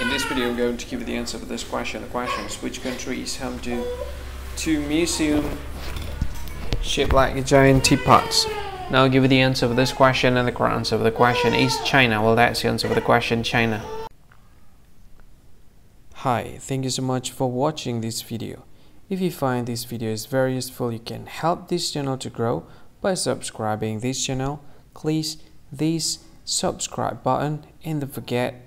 In this video, I'm going to give you the answer for this question. The question is which country is home to two museum shaped like giant teapots? Now I'll give you the answer for this question and the correct answer for the question is China. Well, that's the answer for the question, China. Hi, thank you so much for watching this video. If you find this video is very useful, you can help this channel to grow by subscribing this channel. Please this subscribe button and don't forget